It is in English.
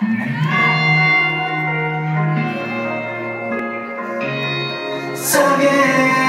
So yeah.